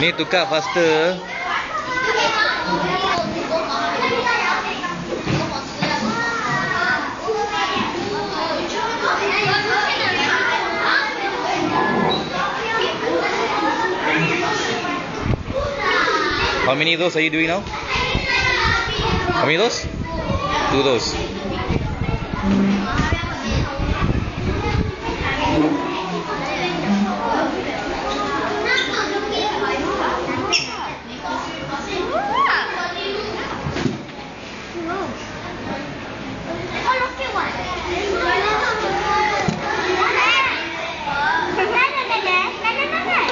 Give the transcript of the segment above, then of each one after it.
Ni tukar faster. How many those are you doing now? How many those? Two those.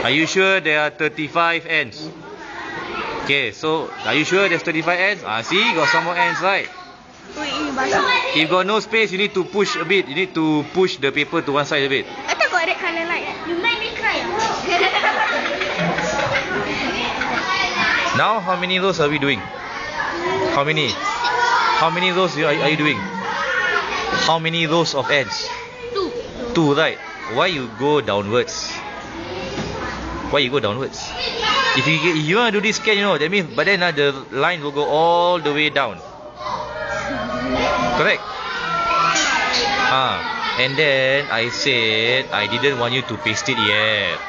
Are you sure there are 35 ends? Okay, so are you sure there's 35 ends? Ah, see, got some more ends, right? If got no space, you need to push a bit. You need to push the paper to one side a bit. I thought got red colour light. You make me cry. Now, how many rows are we doing? How many? How many rows are are you doing? How many rows of ends? Two. Two, right? Why you go downwards? Why you go downwards? If you if you want to do this scan, you know, that means, but then uh, the line will go all the way down. Correct? Ah, and then I said I didn't want you to paste it yet.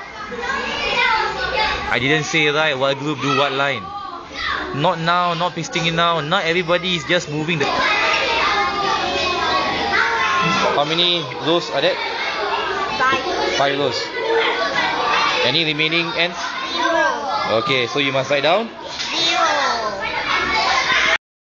I didn't say right what group do what line. Not now, not pasting it now. Not everybody is just moving the. How many rows are there? Five. Five rows. Any remaining ends? Okay, so you must write down.